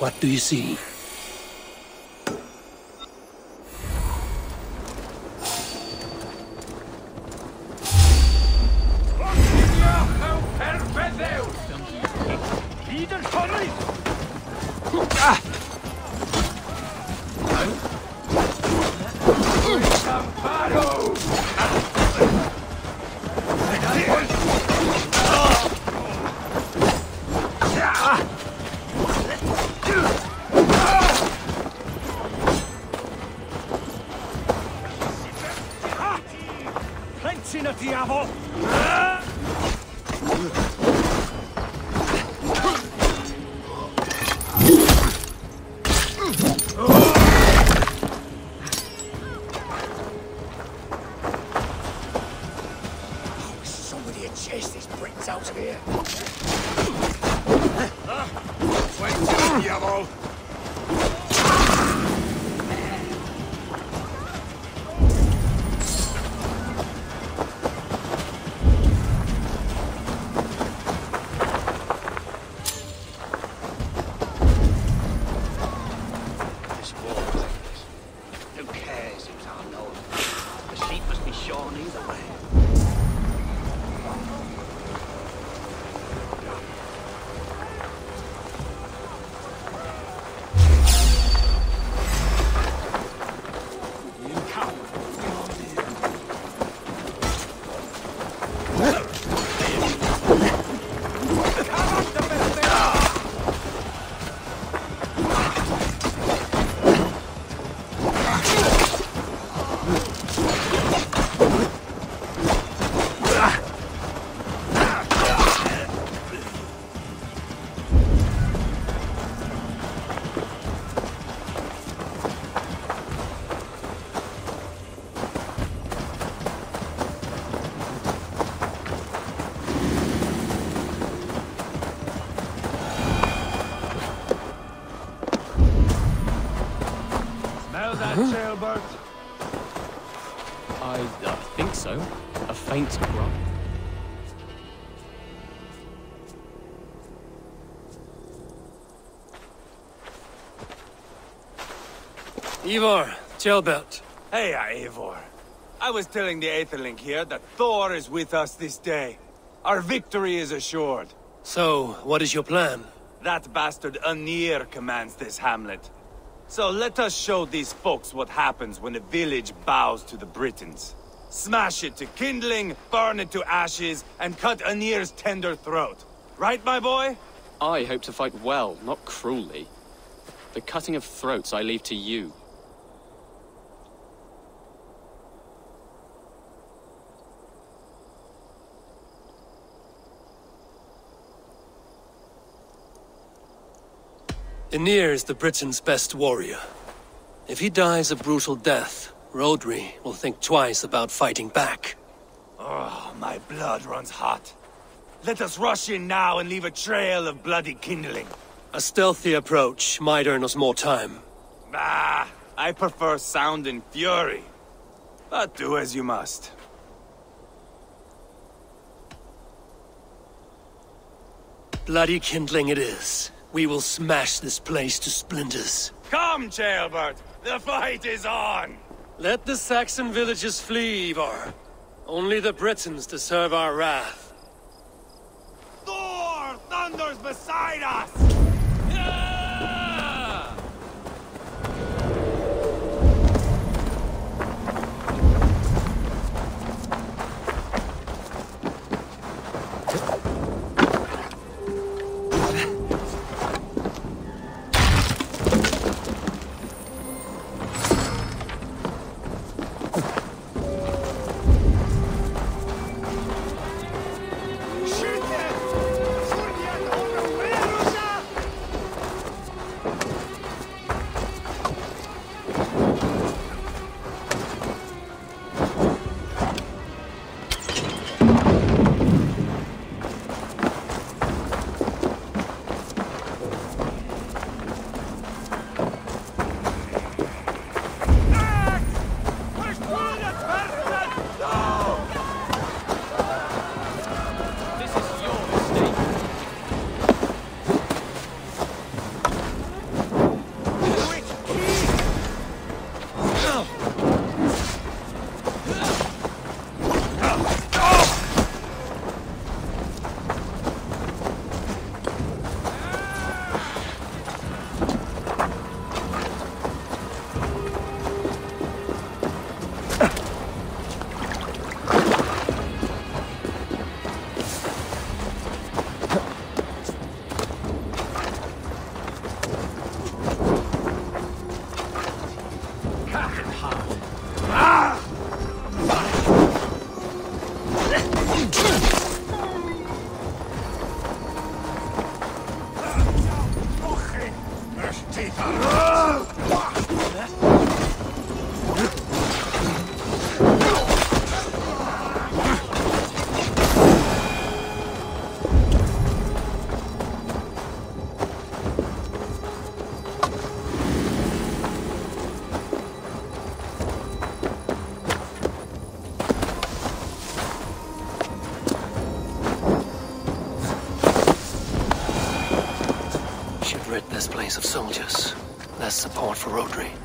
What do you see? That, jailbird? I uh, think so. A faint grunt. Ivar, Ceolbert. Hey, Eivor. I was telling the Aetheling here that Thor is with us this day. Our victory is assured. So, what is your plan? That bastard Anir commands this hamlet. So let us show these folks what happens when a village bows to the Britons. Smash it to kindling, burn it to ashes, and cut Anir's tender throat. Right, my boy? I hope to fight well, not cruelly. The cutting of throats I leave to you. Aenir is the Britain's best warrior. If he dies a brutal death, Rhodri will think twice about fighting back. Oh, my blood runs hot. Let us rush in now and leave a trail of bloody kindling. A stealthy approach might earn us more time. Ah, I prefer sound and fury. But do as you must. Bloody kindling it is. We will smash this place to splinters. Come, Ceolbert! The fight is on! Let the Saxon villages flee, Ivar. Only the Britons deserve our wrath. Thor thunders beside us! Place of soldiers. Less support for Rhodri.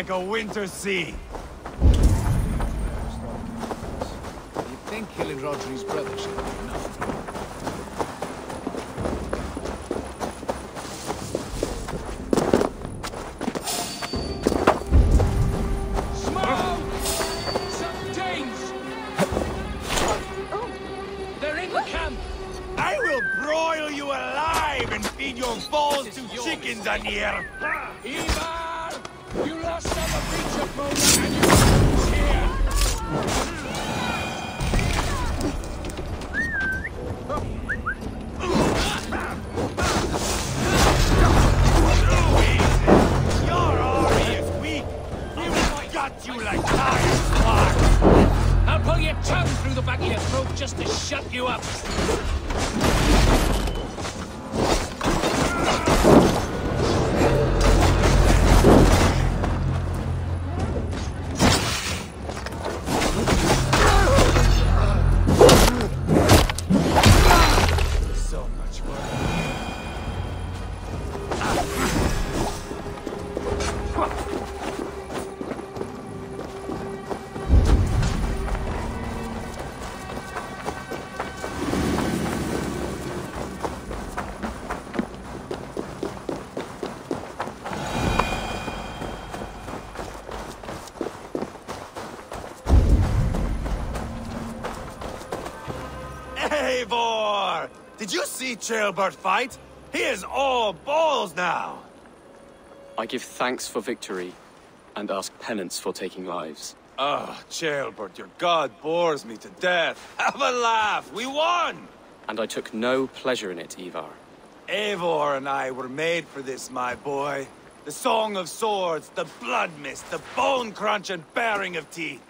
Like a winter sea. You think killing Rhodri's brother should be enough? Smoke! Some Danes! They're in the camp! I will broil you alive and feed your balls to chickens, Anir! Ivar! You lost on the beach of Mona and you you like fly! I'll pull your tongue through the back of your throat just to shut you up! See Ceolbert fight? He is all balls now! I give thanks for victory and ask penance for taking lives. Ah, Ceolbert, your god bores me to death. Have a laugh! We won! And I took no pleasure in it, Ivar. Eivor and I were made for this, my boy. The song of swords, the blood mist, the bone crunch and baring of teeth.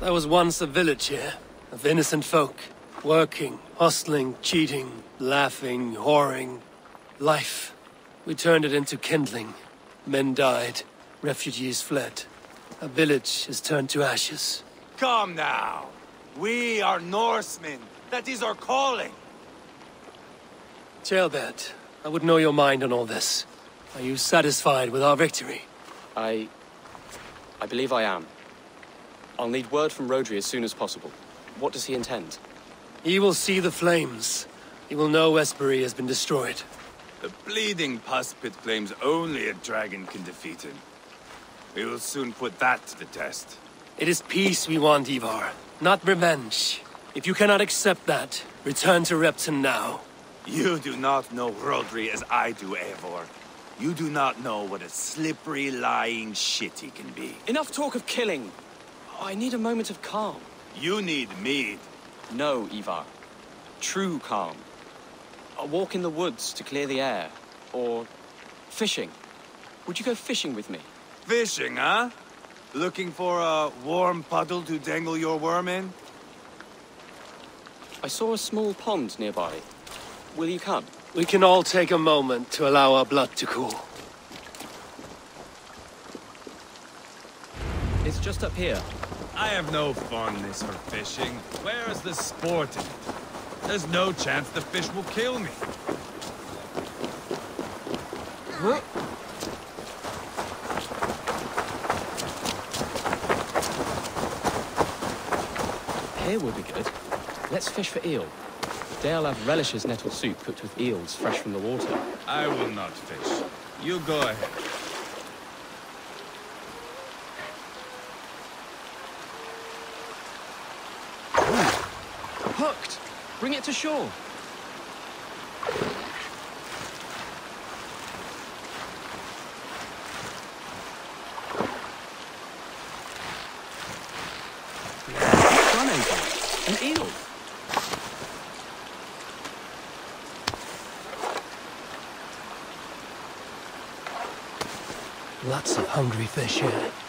There was once a village here, of innocent folk, working, hustling, cheating, laughing, whoring. Life. We turned it into kindling. Men died, refugees fled. A village is turned to ashes. Come now. We are Norsemen. That is our calling. Ceolbert, I would know your mind on all this. Are you satisfied with our victory? I... I believe I am. I'll need word from Rhodri as soon as possible. What does he intend? He will see the flames. He will know Espery has been destroyed. The bleeding pus pit claims only a dragon can defeat him. We will soon put that to the test. It is peace we want, Ivar, not revenge. If you cannot accept that, return to Repton now. You do not know Rhodri as I do, Eivor. You do not know what a slippery, lying shit he can be. Enough talk of killing! I need a moment of calm. You need mead. No, Ivar. True calm. A walk in the woods to clear the air. Or fishing. Would you go fishing with me? Fishing, huh? Looking for a warm puddle to dangle your worm in? I saw a small pond nearby. Will you come? We can all take a moment to allow our blood to cool. It's just up here. I have no fondness for fishing. Where is the sport in it? There's no chance the fish will kill me. Here would be good. Let's fish for eel. Dale have relishes nettle soup cooked with eels fresh from the water. I will not fish. You go ahead. Bring it to shore. Lots of hungry fish here.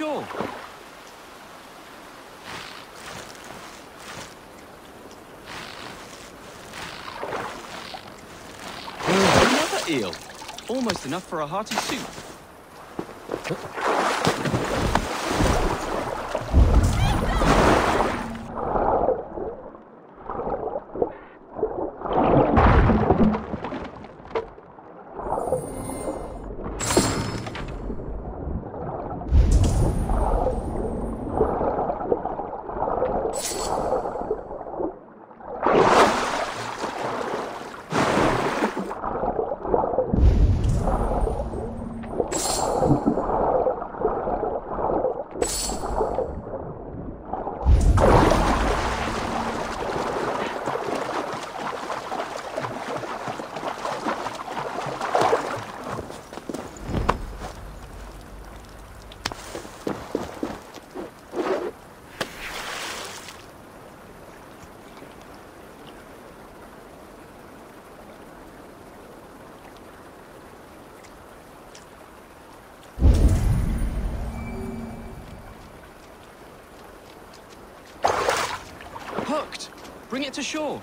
Bring it to shore. Another eel. Almost enough for a hearty soup. To shore.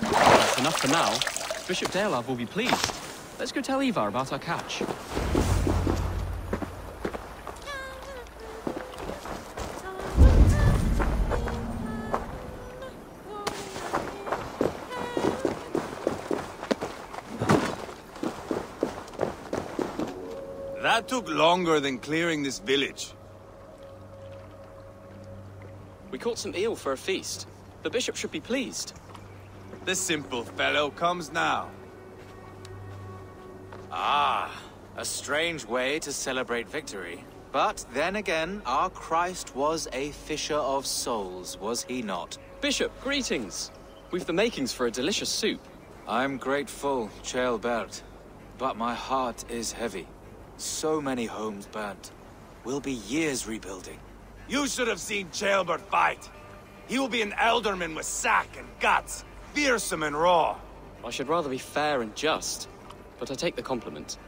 That's enough for now. Bishop Daleav will be pleased. Let's go tell Ivar about our catch. Took longer than clearing this village. We caught some eel for a feast. The bishop should be pleased. The simple fellow comes now. Ah, a strange way to celebrate victory. But then again, our Christ was a fisher of souls, was he not? Bishop, greetings. We've the makings for a delicious soup. I'm grateful, Ceolbert, but my heart is heavy. So many homes burnt. We'll be years rebuilding. You should have seen Ceolbert fight. He will be an ealdorman with sack and guts, fearsome and raw. I should rather be fair and just, but I take the compliment.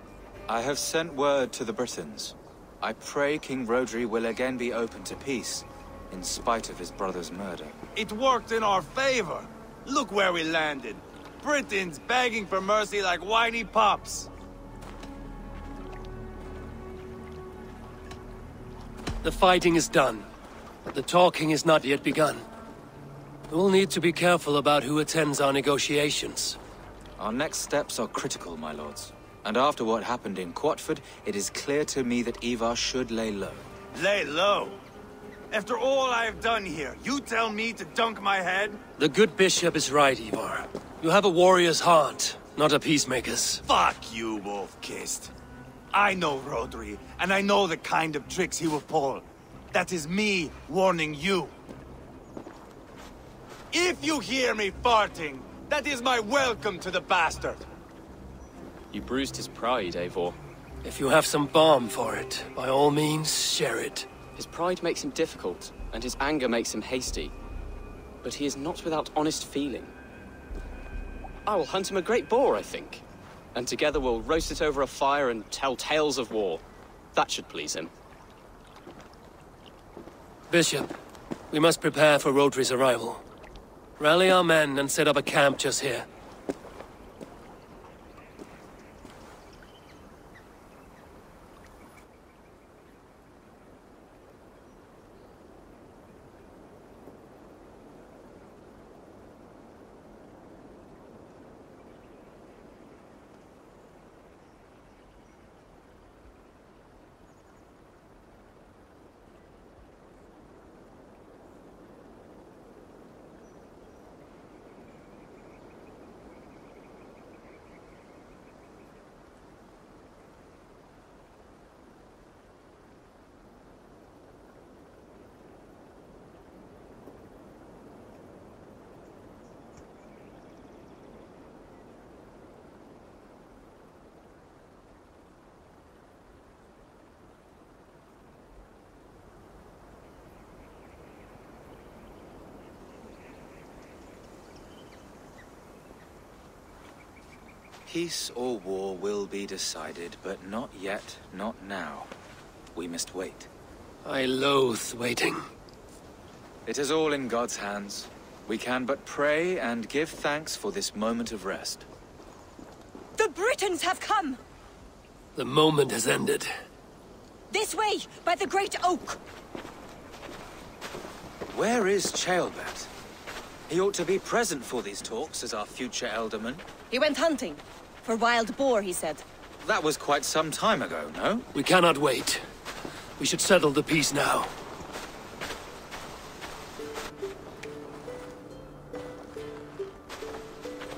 I have sent word to the Britons. I pray King Rhodri will again be open to peace, in spite of his brother's murder. It worked in our favor. Look where we landed. Britons begging for mercy like whiny pups. The fighting is done, but the talking is not yet begun. We'll need to be careful about who attends our negotiations. Our next steps are critical, my lords. And after what happened in Quatford, it is clear to me that Ivar should lay low. Lay low. After all I have done here, you tell me to dunk my head? The good bishop is right, Ivar. You have a warrior's heart, not a peacemaker's. Fuck you, Wolf-Kissed. I know Rhodri, and I know the kind of tricks he will pull. That is me warning you. If you hear me farting, that is my welcome to the bastard. You bruised his pride, Eivor. If you have some balm for it, by all means, share it. His pride makes him difficult, and his anger makes him hasty. But he is not without honest feeling. I will hunt him a great boar, I think. And together we'll roast it over a fire and tell tales of war. That should please him. Bishop, we must prepare for Rhodri's arrival. Rally our men and set up a camp just here. Peace or war will be decided, but not yet, not now. We must wait. I loathe waiting. It is all in God's hands. We can but pray and give thanks for this moment of rest. The Britons have come! The moment has ended. This way, by the Great Oak! Where is Ceolbert? He ought to be present for these talks as our future Ealdorman. He went hunting. For wild boar, he said. That was quite some time ago, no? We cannot wait. We should settle the peace now.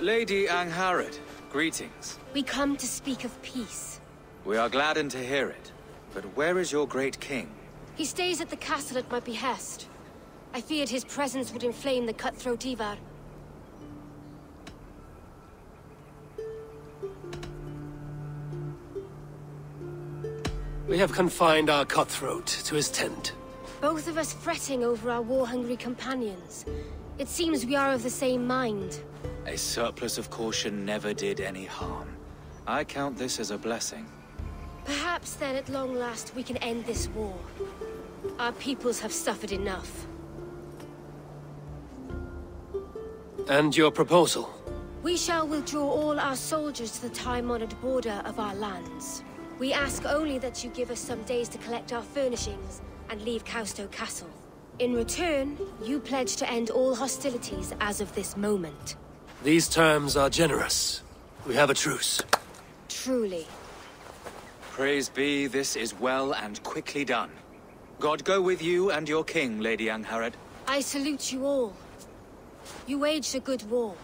Lady Angharad, greetings. We come to speak of peace. We are gladdened to hear it. But where is your great king? He stays at the castle at my behest. I feared his presence would inflame the cutthroat Ivar. We have confined our cutthroat to his tent. Both of us fretting over our war-hungry companions. It seems we are of the same mind. A surplus of caution never did any harm. I count this as a blessing. Perhaps then at long last we can end this war. Our peoples have suffered enough. And your proposal? We shall withdraw all our soldiers to the time-honored border of our lands. We ask only that you give us some days to collect our furnishings and leave Causto Castle. In return, you pledge to end all hostilities as of this moment. These terms are generous. We have a truce. Truly. Praise be, this is well and quickly done. God go with you and your king, Lady Angharad. I salute you all. You waged a good war.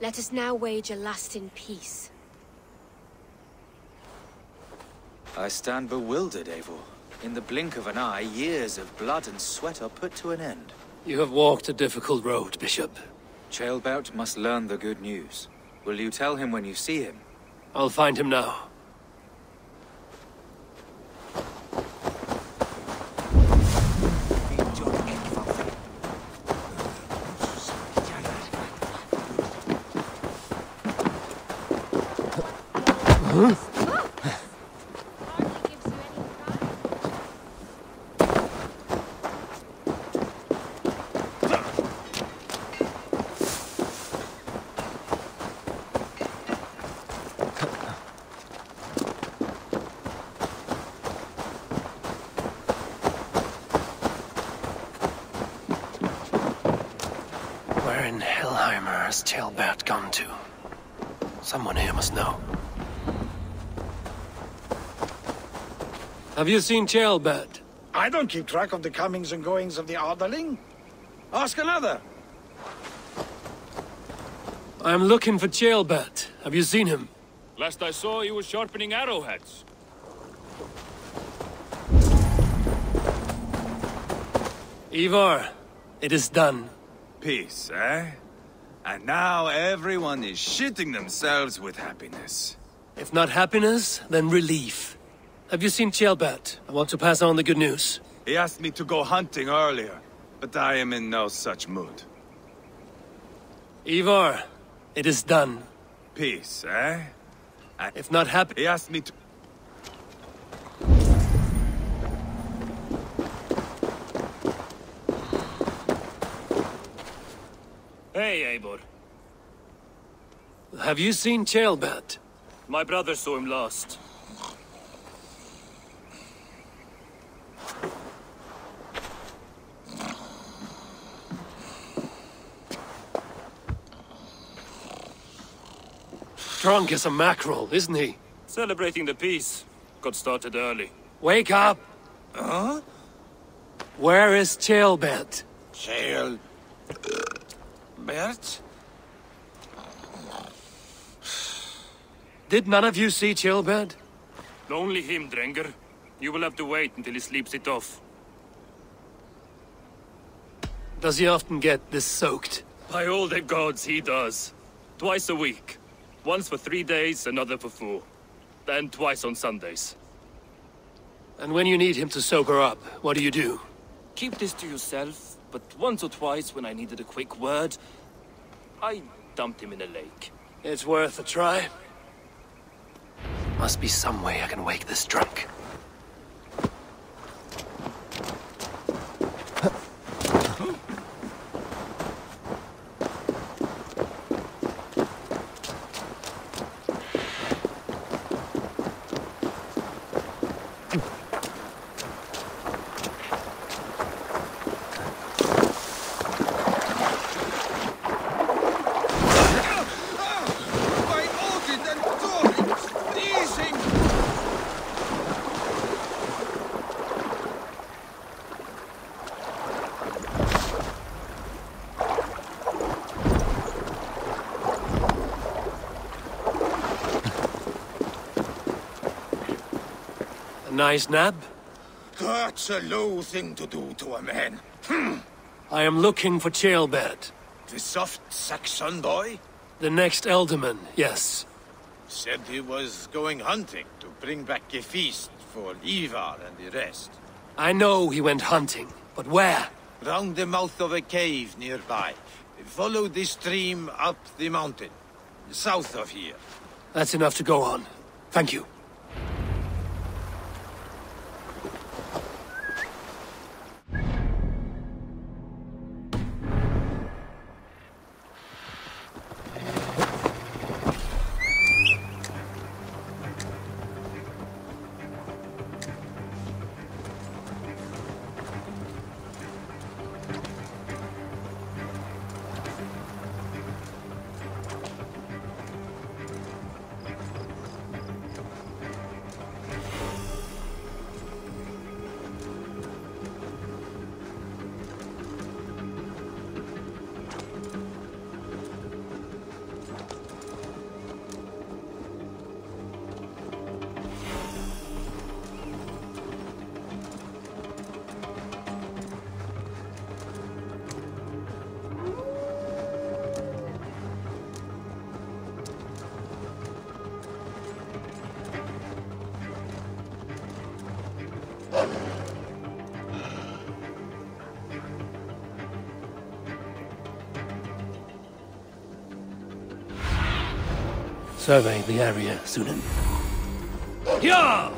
Let us now wage a lasting peace. I stand bewildered, Eivor. In the blink of an eye, years of blood and sweat are put to an end. You have walked a difficult road, Bishop. Ceolbert must learn the good news. Will you tell him when you see him? I'll find him now. Where in Hellheimer has Ceolbert gone to? Someone here must know. Have you seen Ceolbert? I don't keep track of the comings and goings of the Aetheling. Ask another. I'm looking for Ceolbert. Have you seen him? Last I saw, he was sharpening arrowheads. Ivar, it is done. Peace, eh? And now everyone is shitting themselves with happiness. If not happiness, then relief. Have you seen Ceolbert? I want to pass on the good news. He asked me to go hunting earlier, but I am in no such mood. Ivar, it is done. Peace, eh? If not happy... He asked me to... Hey, Eivor. Have you seen Ceolbert? My brother saw him last. Drunk as a mackerel, isn't he? Celebrating the peace. Got started early. Wake up! Huh? Where is Ceolbert? Chael... Bert? Did none of you see Ceolbert? Only him, Drengr. You will have to wait until he sleeps it off. Does he often get this soaked? By all the gods, he does. Twice a week. Once for three days, another for four. Then twice on Sundays. And when you need him to sober up, what do you do? Keep this to yourself, but once or twice when I needed a quick word, I dumped him in a lake. It's worth a try. Must be some way I can wake this drunk. Nice nap? That's a low thing to do to a man. Hmm. I am looking for Ceolbert. The soft Saxon boy The next Ealdorman, yes. said he was going hunting to bring back a feast for Ivar and the rest. I know he went hunting, but where? Round the mouth of a cave nearby. Follow the stream up the mountain. South of here. That's enough to go on. Thank you. Survey the area, Synin. Yeah!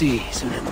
See, Synin?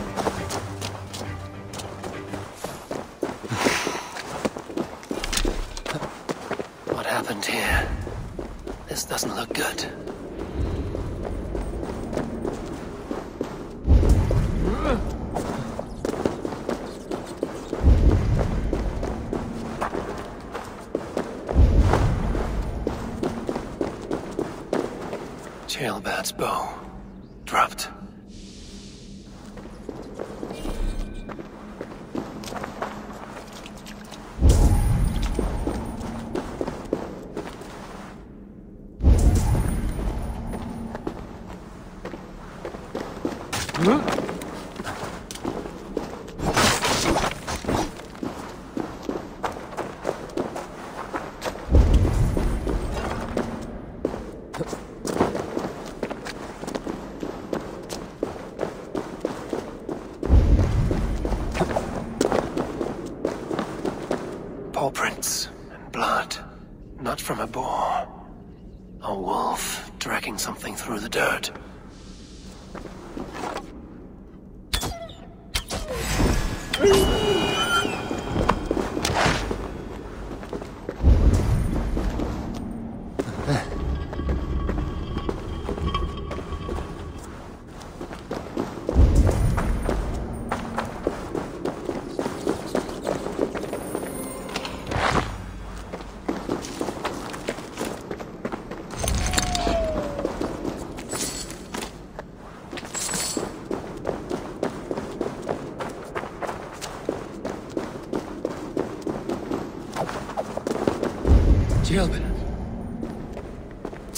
And blood. Not from a boar. A wolf dragging something through the dirt.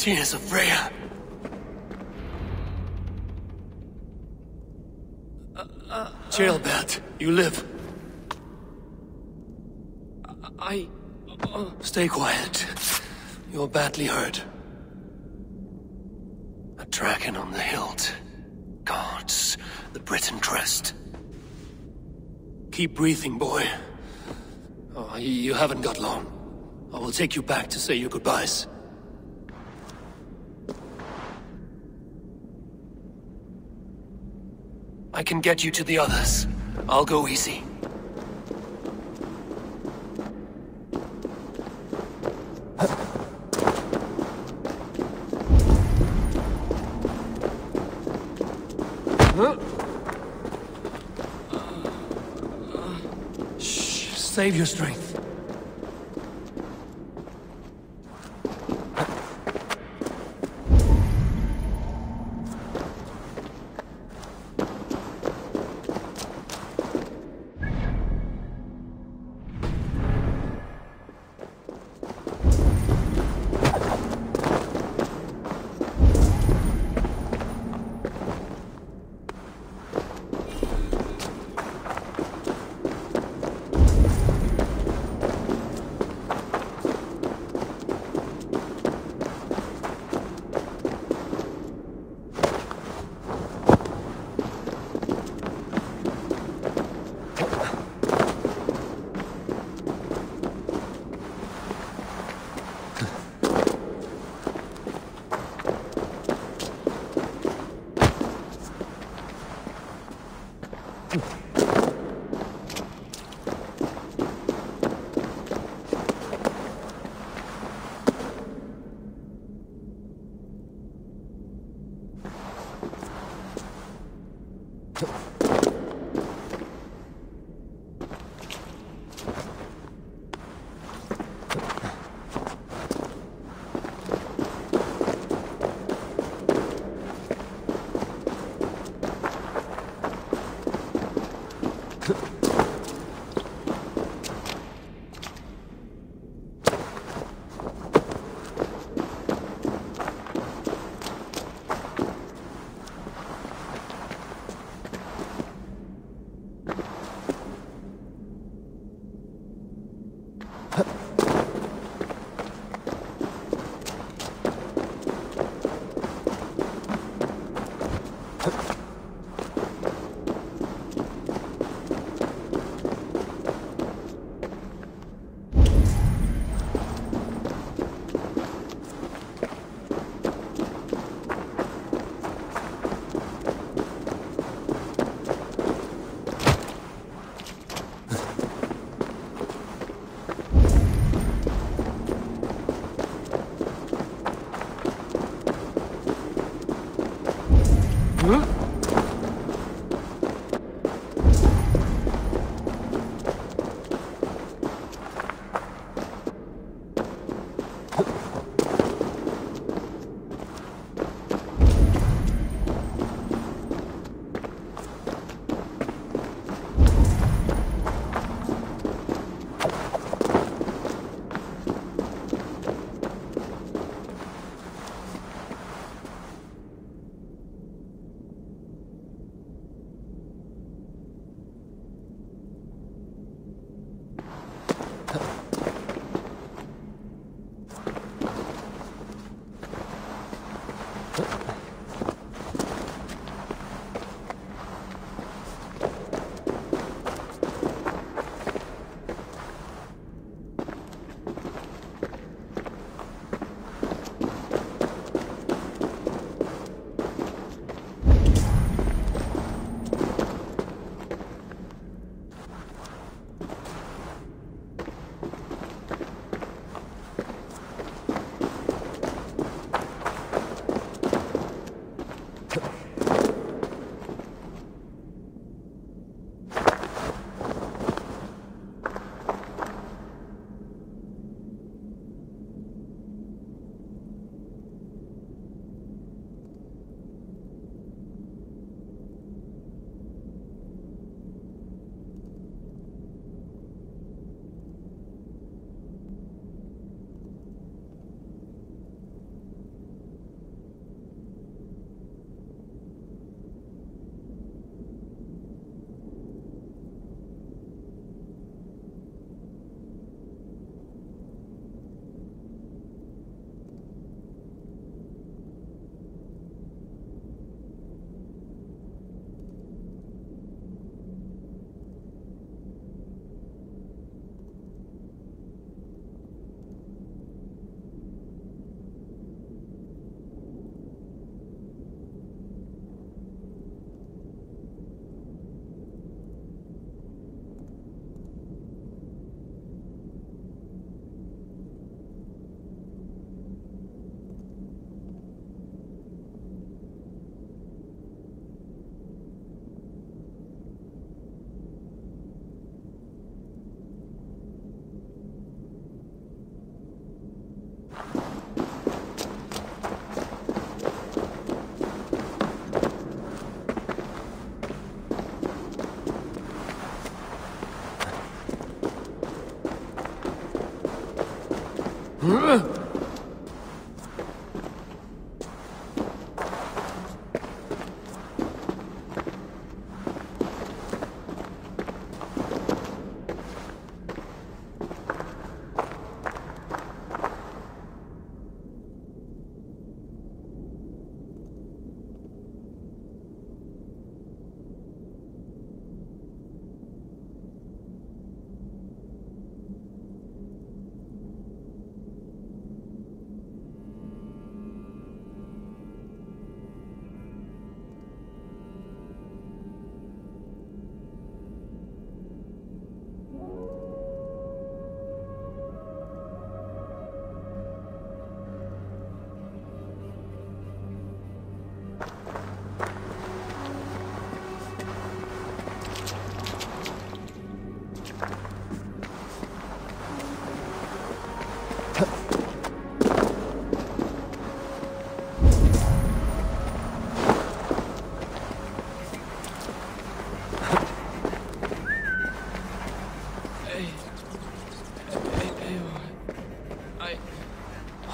Tears of Freya. Ceolbert, you live. I. Uh, stay quiet. You're badly hurt. A dragon on the hilt. Gods, the Briton crest. Keep breathing, boy. Oh, you, you haven't got long. I will take you back to say your goodbyes. I can get you to the others. I'll go easy. Uh, uh, shh, save your strength.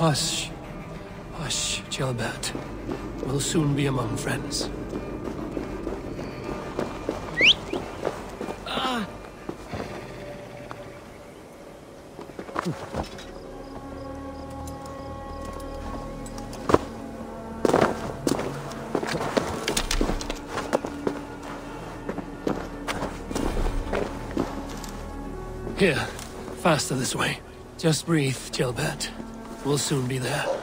Hush. Hush, Ceolbert. We'll soon be among friends. Here, faster this way. Just breathe, Ceolbert. We'll soon be there.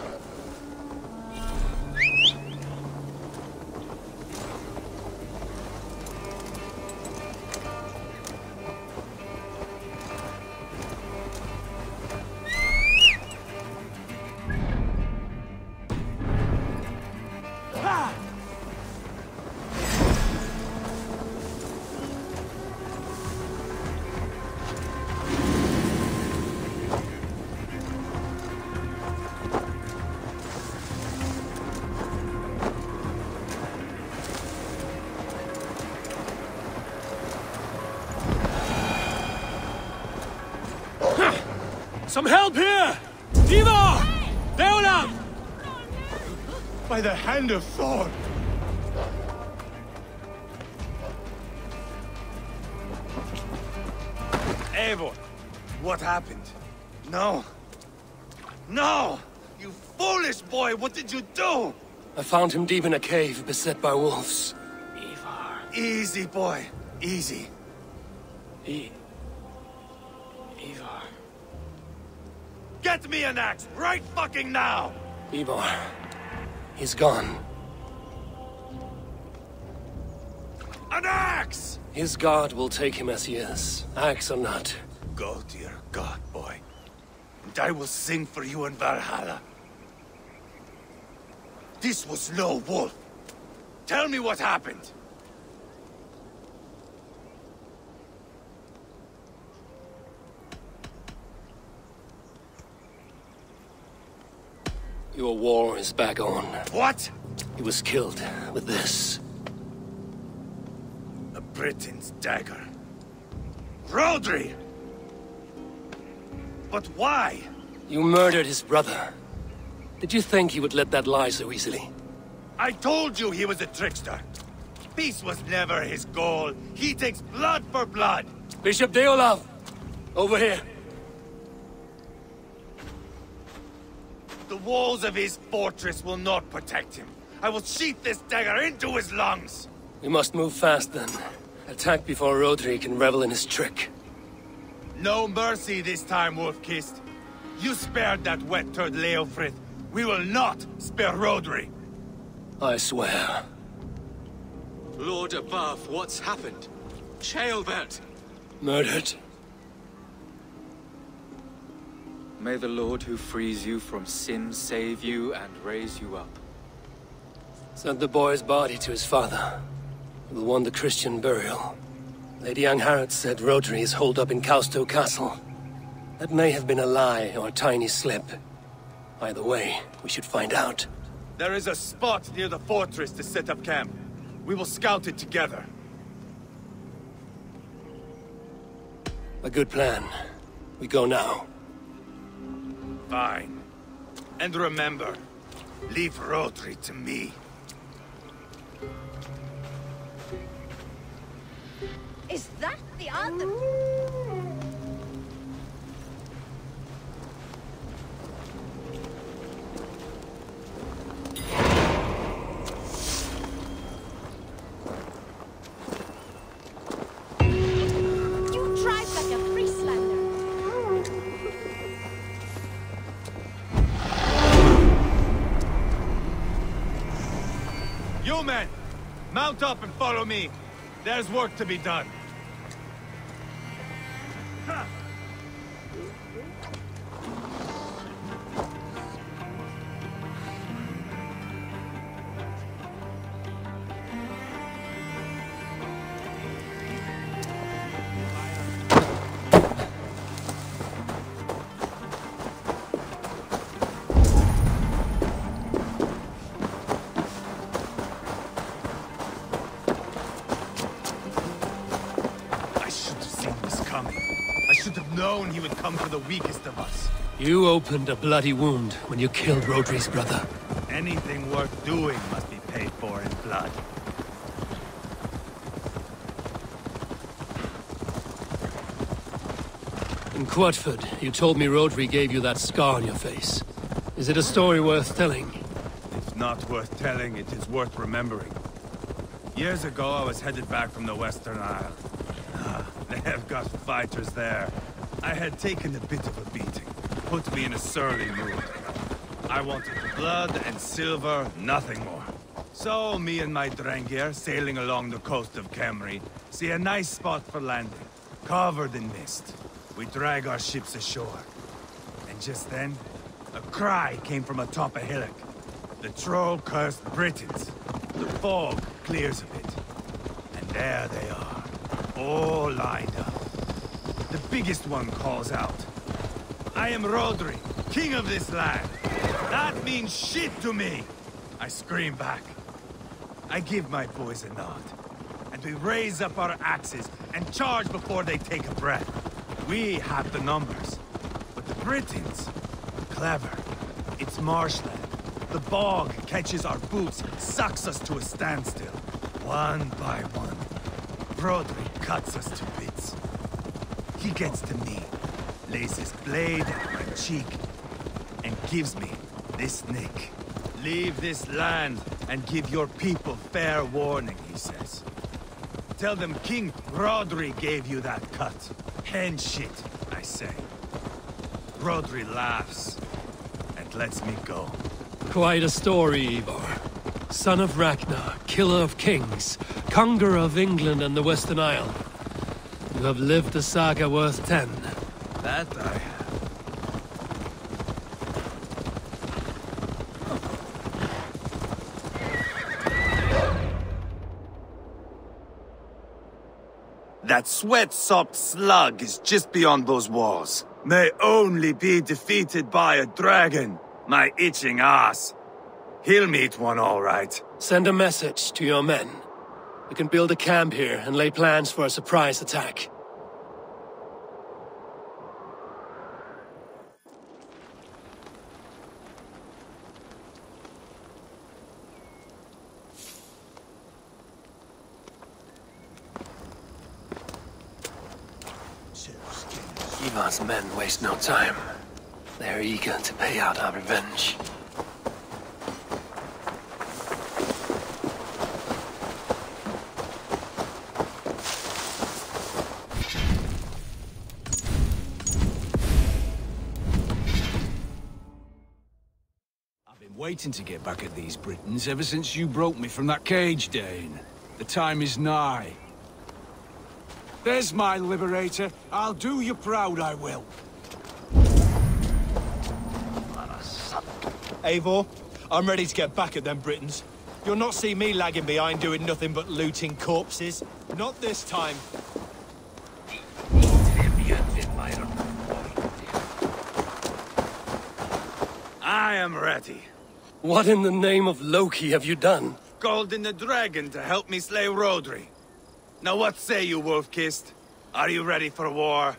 Deep in a cave, beset by wolves. Ivar. Easy, boy. Easy. E... Ivar... Get me an axe, right fucking now! Ivar... He's gone. An axe! His god will take him as he is, axe or not. Go to your god, boy. And I will sing for you in Valhalla. This was no wolf. Tell me what happened. Your war is back on. What? He was killed with this. A Briton's dagger. Rhodri! But why? You murdered his brother. Did you think he would let that lie so easily? I told you he was a trickster. Peace was never his goal. He takes blood for blood. Bishop Deolav! Over here. The walls of his fortress will not protect him. I will sheath this dagger into his lungs. We must move fast then. Attack before Rhodri can revel in his trick. No mercy this time, Wolf-Kissed. You spared that wet turd Leofrith. We will not spare Rhodri. I swear. Lord above, what's happened? Ceolbert! Murdered. May the Lord who frees you from sin save you and raise you up. Send the boy's body to his father. He will want the Christian burial. Lady Angharad said Rhodri is holed up in Caustow Castle. That may have been a lie or a tiny slip. Either way, we should find out. There is a spot near the fortress to set up camp. We will scout it together. A good plan. We go now. Fine. And remember, leave Rhodri to me. Is that the anthem? Up and follow me. There's work to be done. The weakest of us. You opened a bloody wound when you killed Rhodri's brother. Anything worth doing must be paid for in blood. In Quatford, you told me Rhodri gave you that scar on your face. Is it a story worth telling? If not worth telling, it is worth remembering. Years ago, I was headed back from the Western Isle. Ah, they have got fighters there. I had taken a bit of a beating. Put me in a surly mood. I wanted blood and silver, nothing more. So, me and my Drengir, sailing along the coast of Cymru, see a nice spot for landing, covered in mist. We drag our ships ashore. And just then, a cry came from atop a hillock. The troll cursed Britons. The fog clears a bit. And there they are, all lined biggest one calls out. I am Rhodri, king of this land. That means shit to me. I scream back. I give my boys a nod. And we raise up our axes and charge before they take a breath. We have the numbers. But the Britons. Clever. It's marshland. The bog catches our boots, sucks us to a standstill. One by one. Rhodri cuts us to. He gets to me, lays his blade at my cheek, and gives me this nick. Leave this land and give your people fair warning, he says. Tell them King Rhodri gave you that cut. Hen shit, I say. Rhodri laughs and lets me go. Quite a story, Ivar. Son of Ragnar, killer of kings, conqueror of England and the Western Isle. You have lived a saga worth ten. That I have. That sweat-sopped slug is just beyond those walls. May only be defeated by a dragon. My itching ass. He'll meet one all right. Send a message to your men. We can build a camp here and lay plans for a surprise attack. Men waste no time. They're eager to pay out our revenge. I've been waiting to get back at these Britons ever since you broke me from that cage, Dane. The time is nigh. There's my liberator. I'll do you proud, I will. Eivor, I'm ready to get back at them Britons. You'll not see me lagging behind doing nothing but looting corpses. Not this time. I am ready. What in the name of Loki have you done? Called in the dragon to help me slay Rhodri. Now what say you, Wolf-Kissed? Are you ready for war?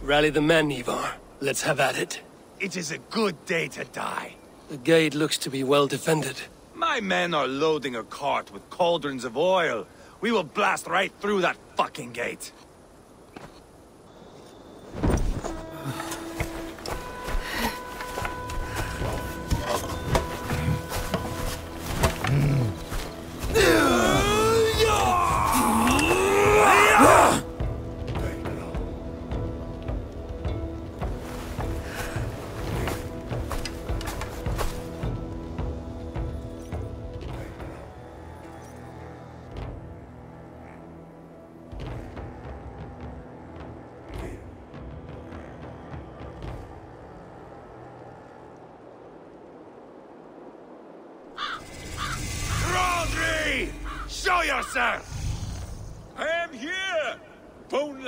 Rally the men, Ivar. Let's have at it. It is a good day to die. The gate looks to be well defended. My men are loading a cart with cauldrons of oil. We will blast right through that fucking gate.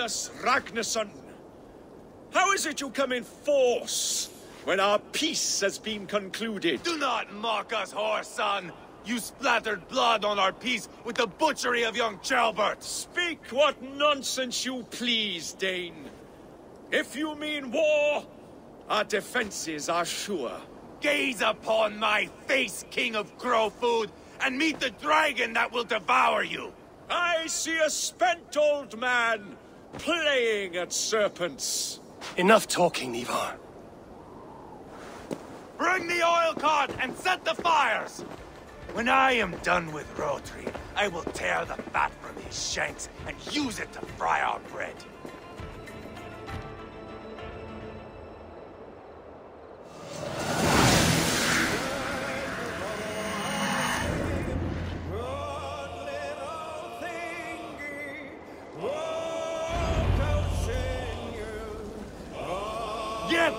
Boneless Ragnarsson. How is it you come in force when our peace has been concluded? Do not mock us, whore son! You splattered blood on our peace with the butchery of young Ceolbert! Speak what nonsense you please, Dane. If you mean war, our defenses are sure. Gaze upon my face, King of Crow Food, and meet the dragon that will devour you! I see a spent old man playing at serpents. Enough talking, Ivar. Bring the oil cart and set the fires! When I am done with Rhodri, I will tear the fat from his shanks and use it to fry our bread. Get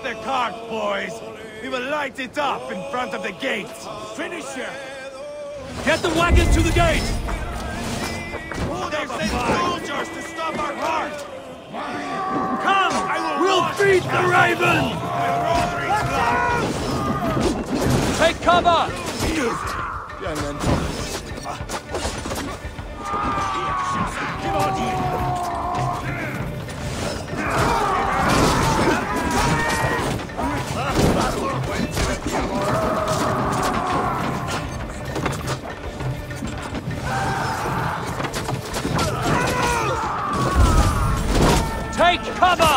the cart, boys! We will light it up in front of the gate! Finish it! Get the wagons to the gate! They've sent soldiers to stop our cart! Come! I will We'll beat the raven! With Roderick's blood! Take cover! cover!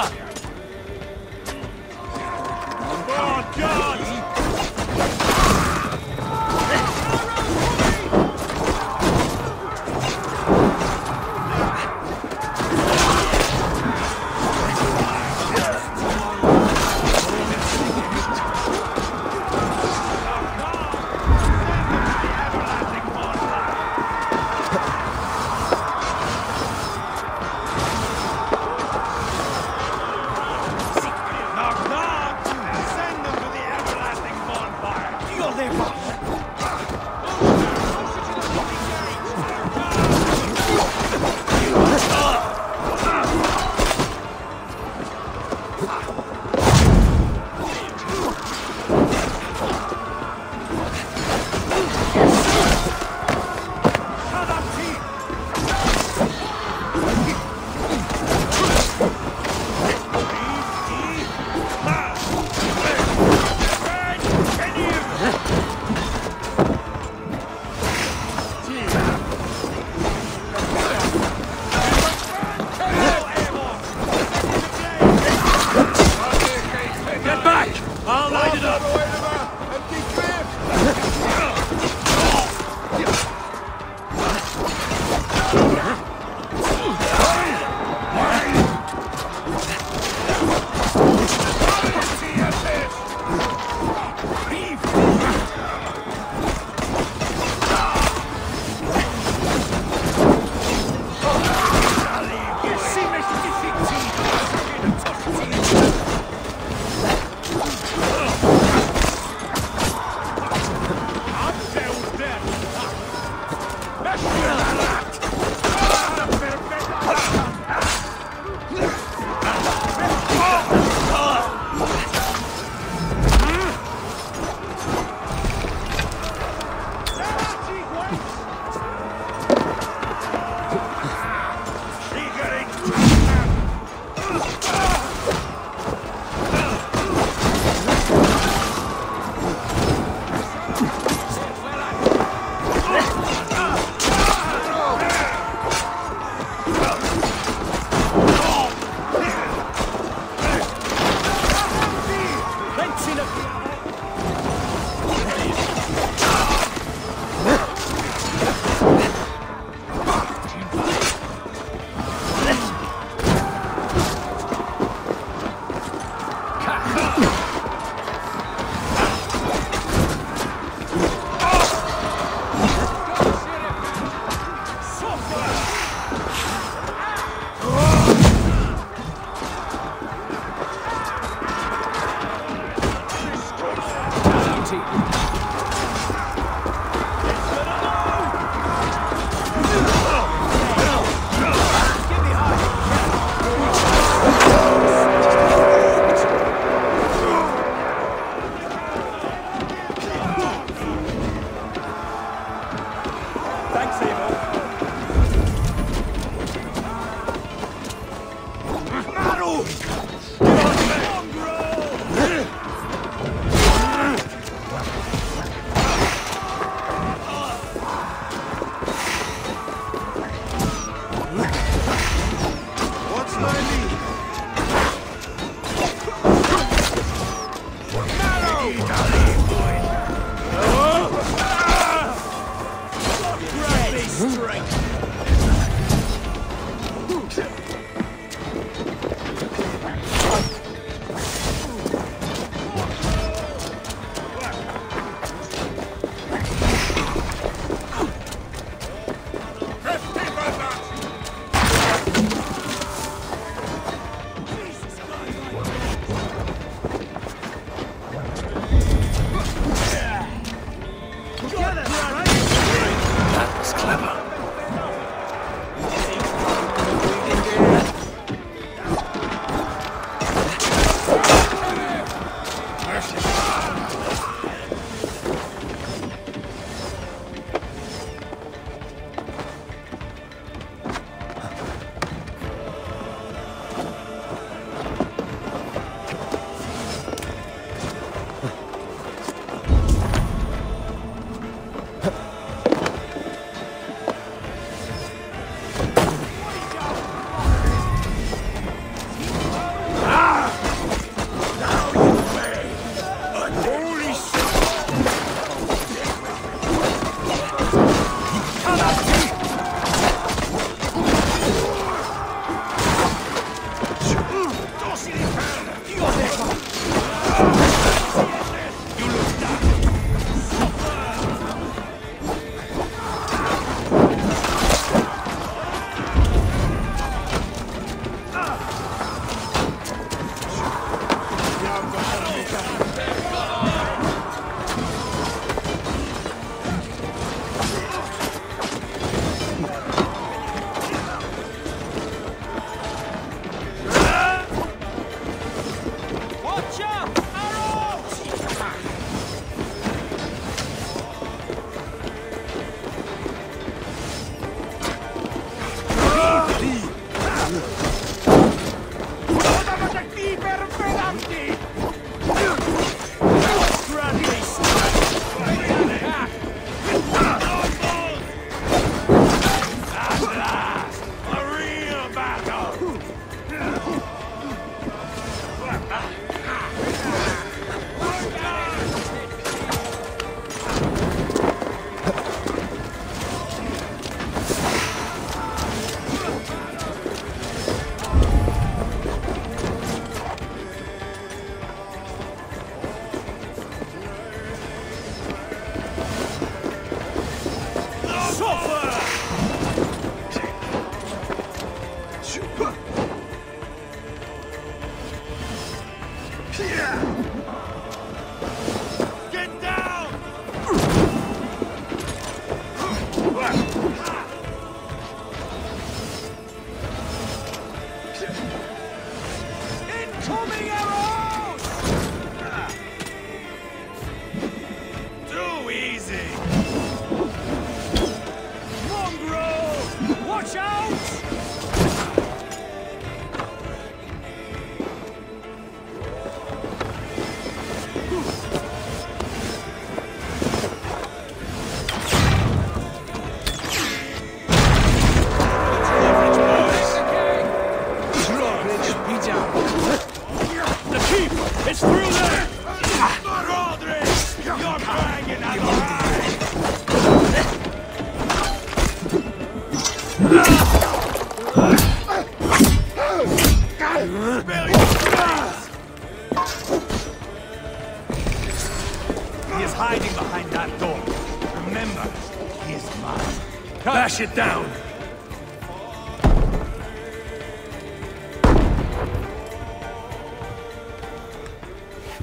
It down!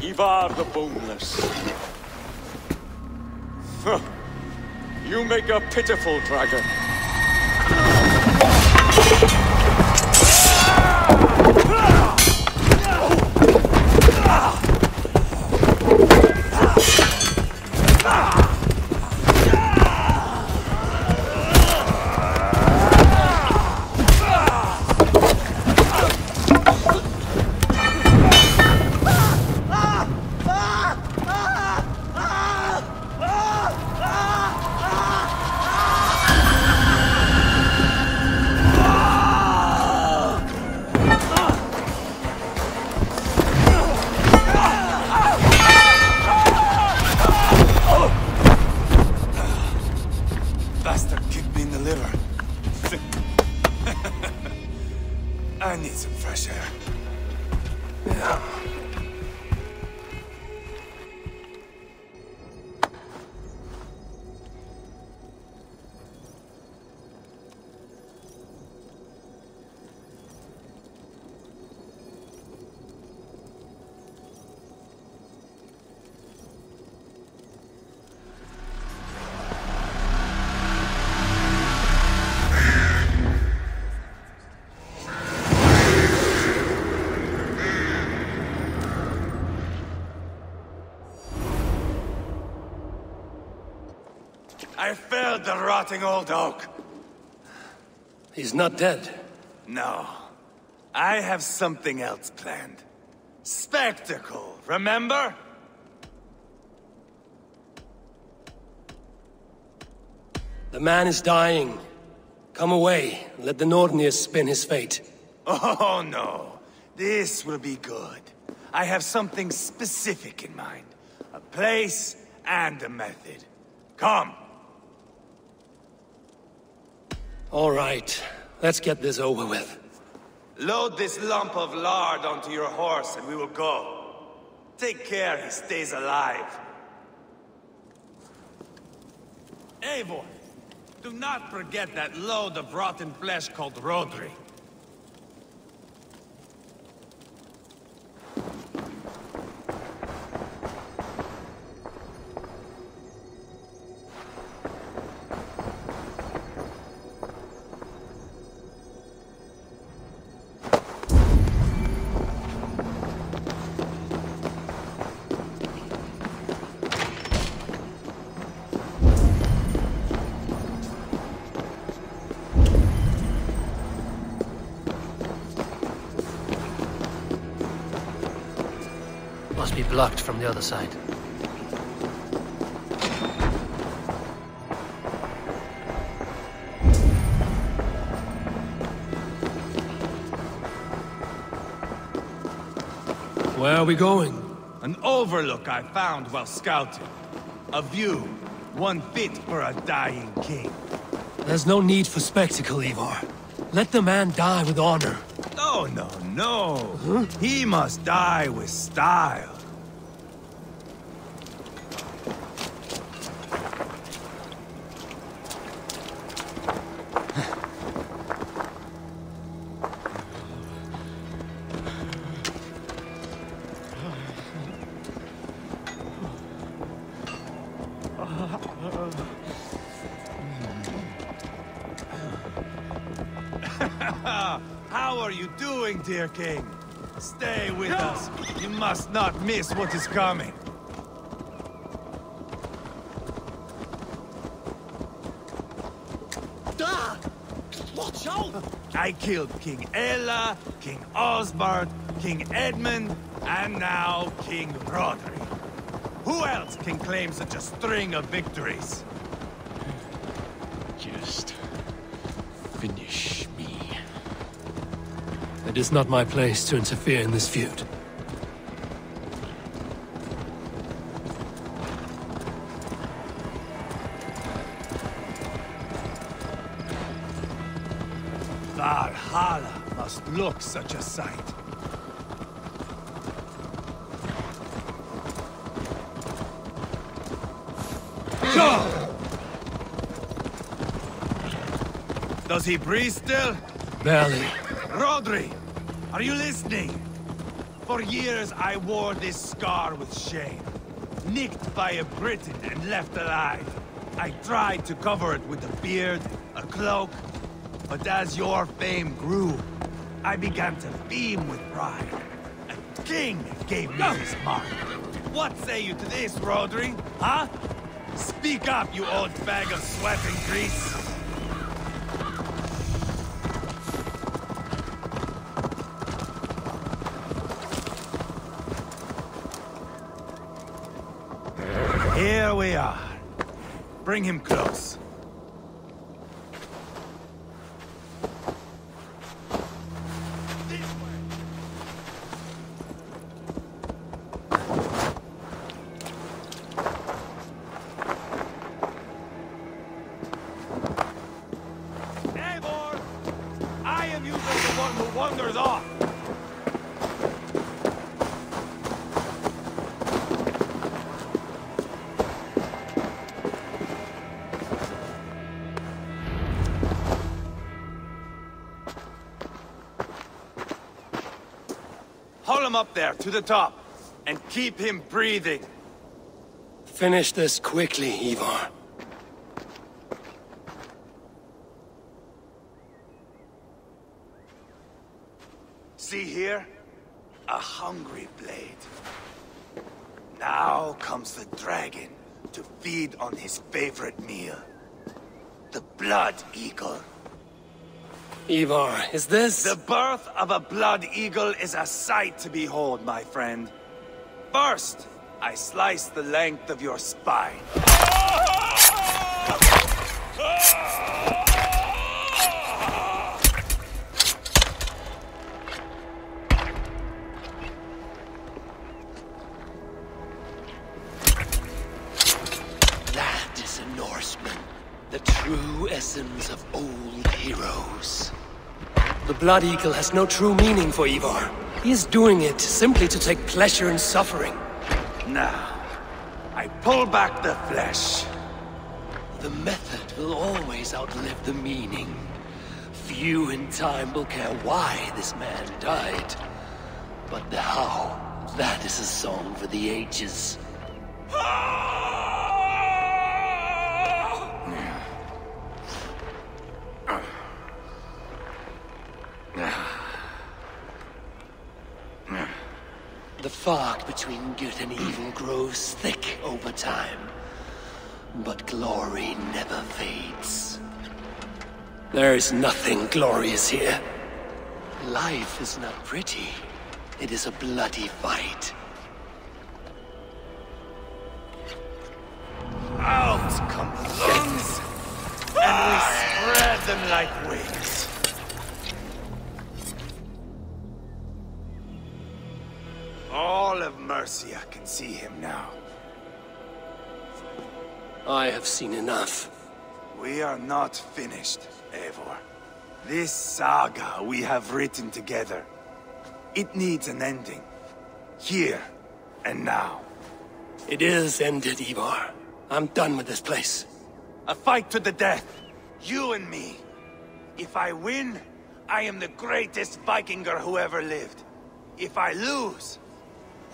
Ivar the Boneless. You make a pitiful dragon. Rotting old oak. He's not dead. No. I have something else planned. Spectacle, remember? The man is dying. Come away. Let the Nornir spin his fate. Oh, no. This will be good. I have something specific in mind. A place and a method. Come. All right. Let's get this over with. Load this lump of lard onto your horse and we will go. Take care he stays alive. Eivor, do not forget that load of rotten flesh called Rhodri. Blocked from the other side. Where are we going? An overlook I found while scouting. A view, one fit for a dying king. There's no need for spectacle, Ivar. Let the man die with honor. No, no, no. He must die with style. Must not miss what is coming. Dad! Watch out! I killed King Ella, King Osbert, King Edmund, and now King Rhodri. Who else can claim such a string of victories? Just finish me. It is not my place to interfere in this feud. Valhalla must look such a sight. Does he breathe still? Barely. Rhodri, are you listening? For years I wore this scar with shame. Nicked by a Briton and left alive. I tried to cover it with a beard, a cloak, but as your fame grew, I began to beam with pride. A king gave me this mark. What say you to this, Rhodri? Huh? Speak up, you old bag of sweat and grease. Here we are. Bring him close. Him up there, to the top, and keep him breathing. Finish this quickly, Ivar. See here? A hungry blade. Now comes the dragon to feed on his favorite meal. The Blood Eagle. Ivar, is this... The birth of a Blood Eagle is a sight to behold, my friend. First, I slice the length of your spine. The Blood Eagle has no true meaning for Ivar. He is doing it simply to take pleasure in suffering. Now, I pull back the flesh. The method will always outlive the meaning. Few in time will care why this man died. But the how, that is a song for the ages. Ah! The fog between good and evil grows thick over time. But glory never fades. There is nothing glorious here. Life is not pretty. It is a bloody fight. Out come the lungs, and we spread them like wings. All of Mercia can see him now. I have seen enough. We are not finished, Eivor. This saga we have written together, it needs an ending. Here and now. It is ended, Ivar. I'm done with this place. A fight to the death. You and me. If I win, I am the greatest Vikinger who ever lived. If I lose,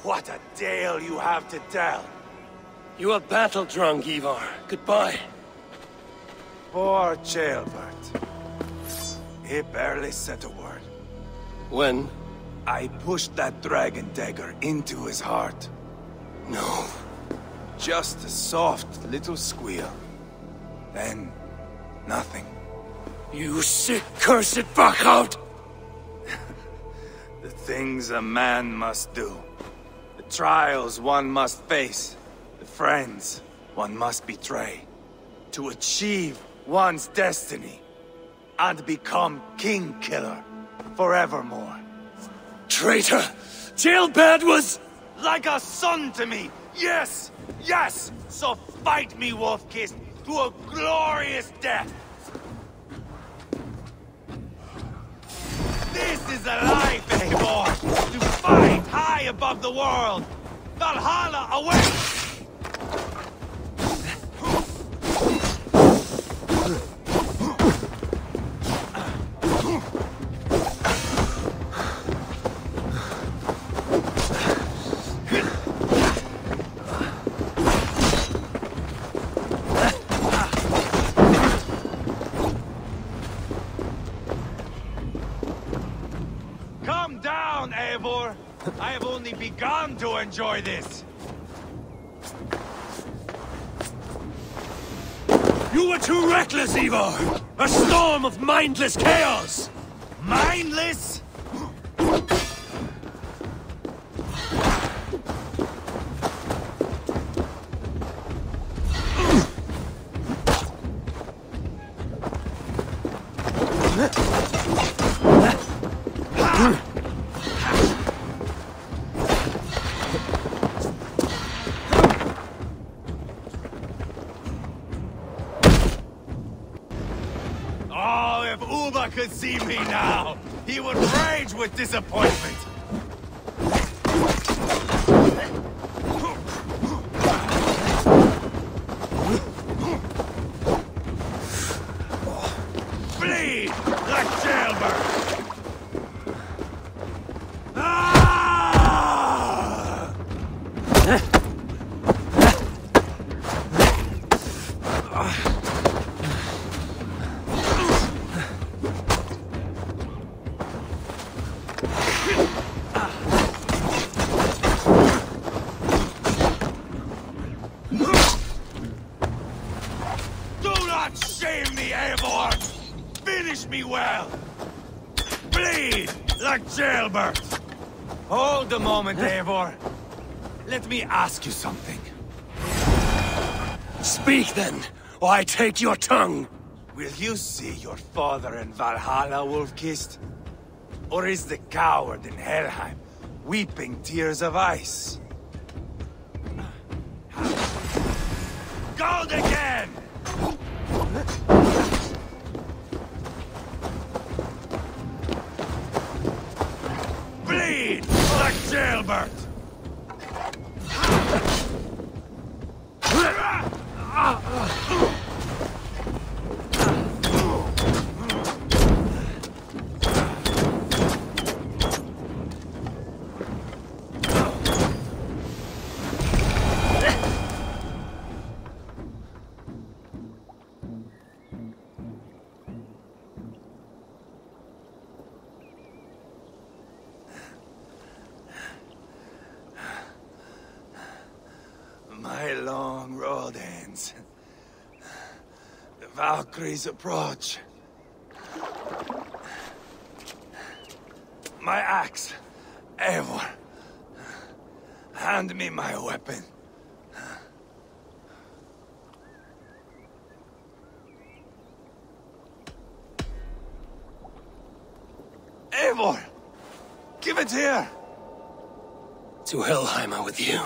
what a tale you have to tell. You are battle drunk, Ivar. Goodbye. Poor Ceolbert. He barely said a word. When? I pushed that dragon dagger into his heart. No. Just a soft little squeal. Then, nothing. You sick, cursed fuckout! The things a man must do. Trials one must face. The friends one must betray. To achieve one's destiny. And become King Killer. Forevermore. Traitor! Ceolbert was... Like a son to me! Yes! Yes! So fight me, Wolf-Kissed, to a glorious death! This is a life, Eivor! To fight high above the world! Valhalla awaits! I have only begun to enjoy this. You were too reckless, Eivor! A storm of mindless chaos! Mindless? With disappointment. Ask you something. Speak then, or I take your tongue! Will you see your father in Valhalla, Wolf-Kissed? Or is the coward in Helheim weeping tears of ice? Long road ends. The Valkyries approach. My axe, Eivor. Hand me my weapon. Eivor! Give it here! To Helheimer with you.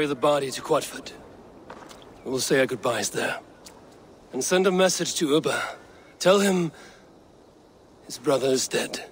Carry the body to Quatford. We'll say our goodbyes there. And send a message to Ubba. Tell him his brother is dead.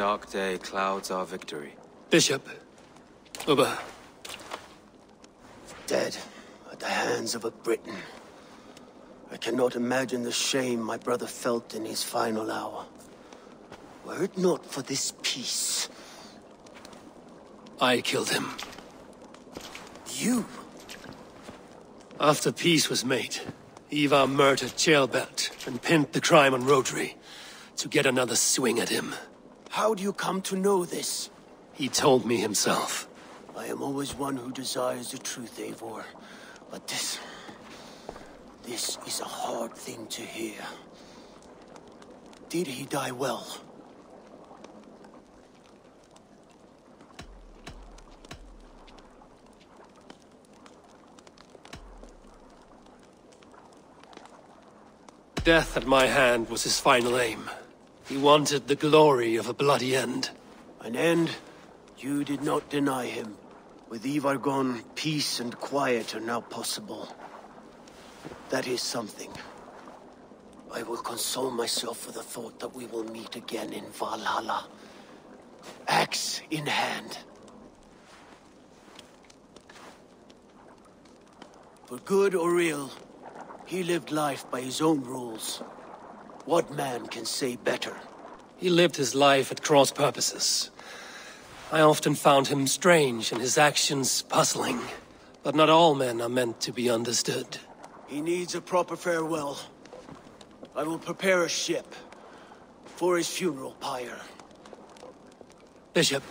Dark day clouds our victory. Bishop. Ubba. Dead at the hands of a Briton. I cannot imagine the shame my brother felt in his final hour. Were it not for this peace. I killed him. You? After peace was made, Ivar murdered Ceolbert and pinned the crime on Rhodri to get another swing at him. How do you come to know this? He told me himself. I am always one who desires the truth, Eivor. But this... This is a hard thing to hear. Did he die well? Death at my hand was his final aim. He wanted the glory of a bloody end. An end you did not deny him. With Ivar gone, peace and quiet are now possible. That is something. I will console myself with the thought that we will meet again in Valhalla. Axe in hand. For good or ill, he lived life by his own rules. What man can say better? He lived his life at cross purposes. I often found him strange and his actions puzzling. But not all men are meant to be understood. He needs a proper farewell. I will prepare a ship for his funeral pyre. Bishop,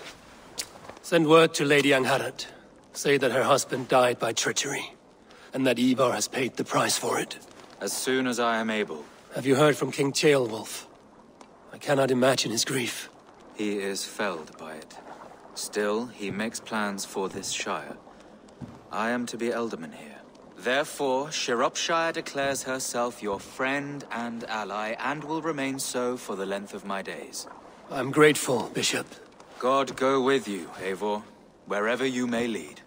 send word to Lady Angharad. Say that her husband died by treachery, and that Ivar has paid the price for it. As soon as I am able. Have you heard from King Ceolwulf? I cannot imagine his grief. He is felled by it. Still, he makes plans for this Shire. I am to be Ealdorman here. Therefore, Shropshire declares herself your friend and ally, and will remain so for the length of my days. I'm grateful, Bishop. God go with you, Eivor, wherever you may lead.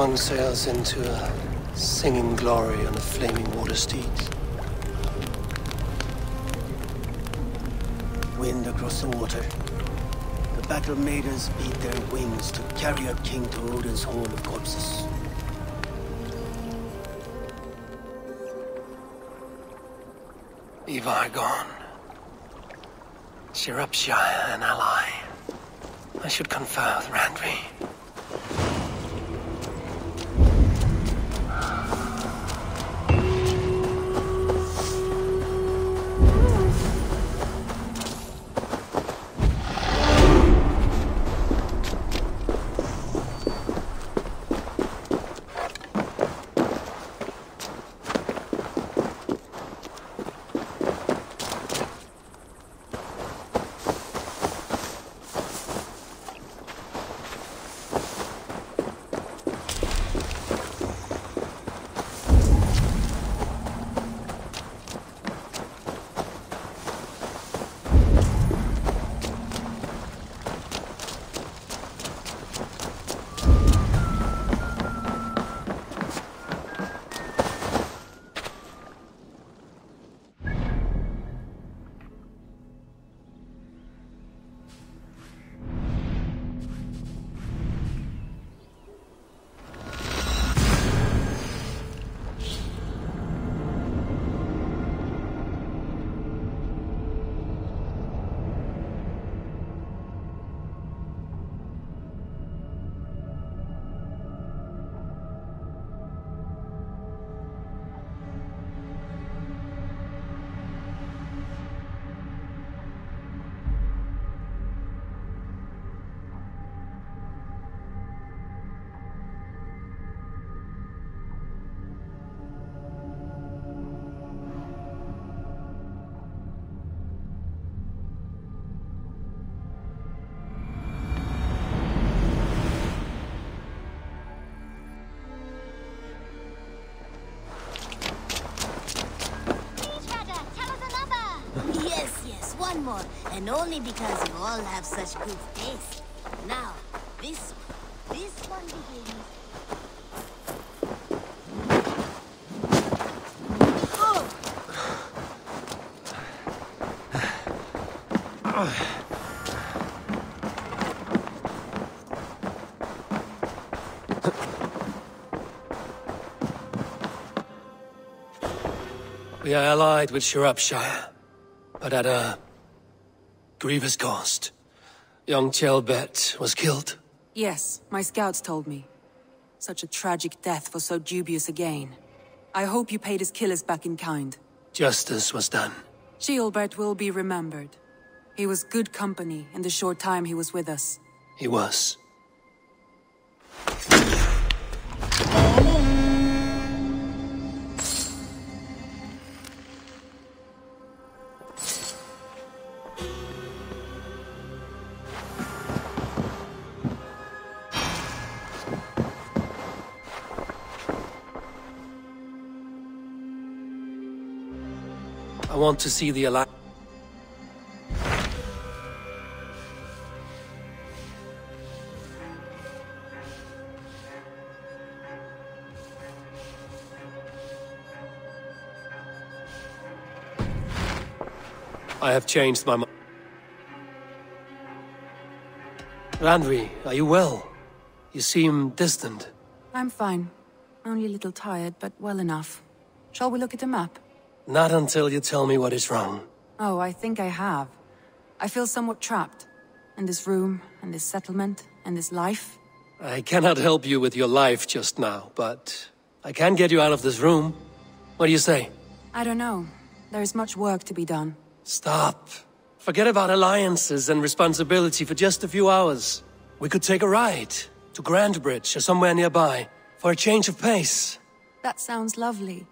One sails into a singing glory on a flaming water steed. Wind across the water. The battle maidens beat their wings to carry a king to Odin's hall of corpses. Ivar gone. Shropshire an ally. I should confer with Randvi. And only because you all have such good taste. Now, this one. This one begins. We are allied with Shropshire, but at a grievous cost. Young Ceolbert was killed. Yes, my scouts told me. Such a tragic death for so dubious a gain. I hope you paid his killers back in kind. Justice was done. Ceolbert will be remembered. He was good company in the short time he was with us. He was. Want to see the Alliance. I have changed my mind. Randvi, are you well? You seem distant. I'm fine. Only a little tired, but well enough. Shall we look at the map? Not until you tell me what is wrong. Oh, I think I have. I feel somewhat trapped. In this room, and this settlement, and this life. I cannot help you with your life just now, but I can get you out of this room. What do you say? I don't know. There is much work to be done. Stop. Forget about alliances and responsibility for just a few hours. We could take a ride to Grantebridge or somewhere nearby for a change of pace. That sounds lovely.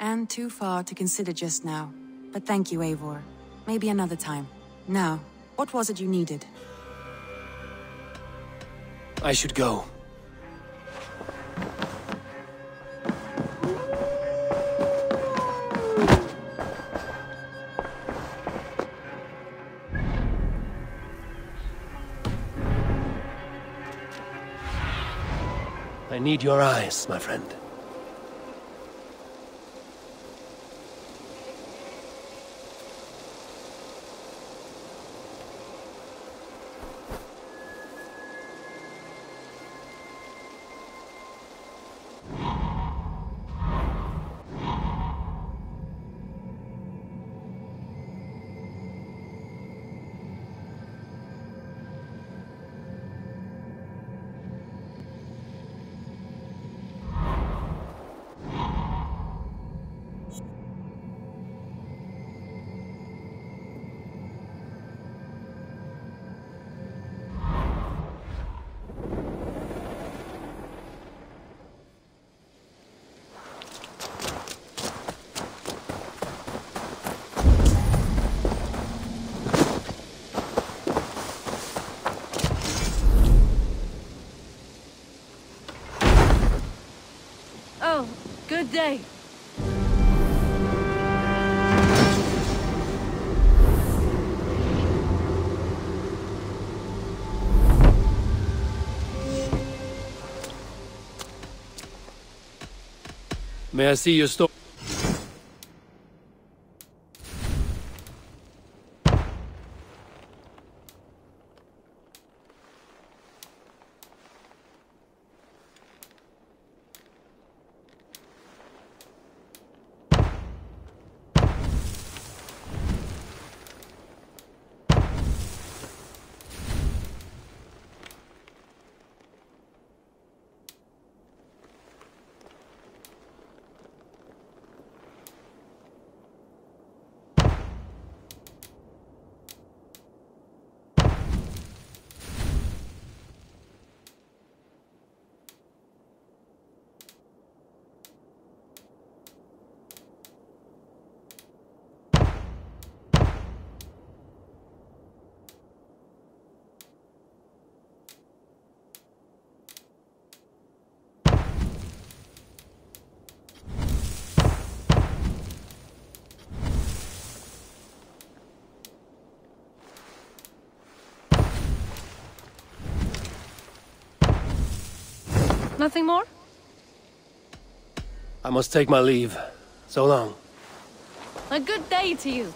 And too far to consider just now. But thank you, Eivor. Maybe another time. Now, what was it you needed? I should go. I need your eyes, my friend. Day. May I see your store? Nothing more? I must take my leave. So long. A good day to you.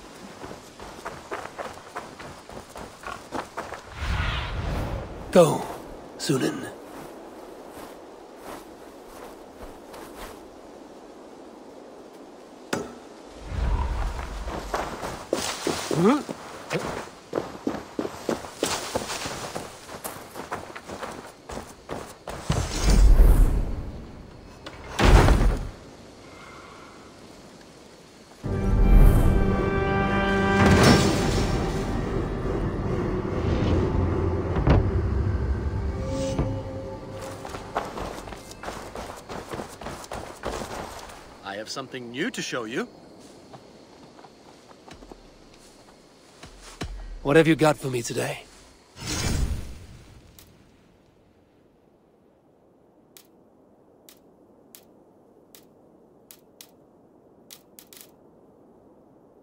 Go, Sunan. Hmm? Something new to show you. What have you got for me today?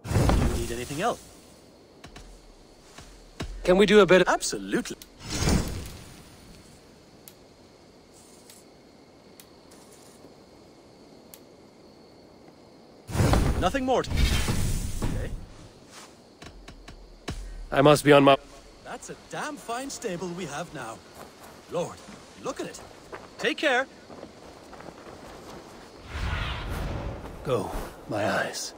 Do you need anything else? Can we do a bit. Absolutely. Nothing more. to- Okay. I must be on my... That's a damn fine stable we have now. Lord, look at it. Take care. Go, my eyes.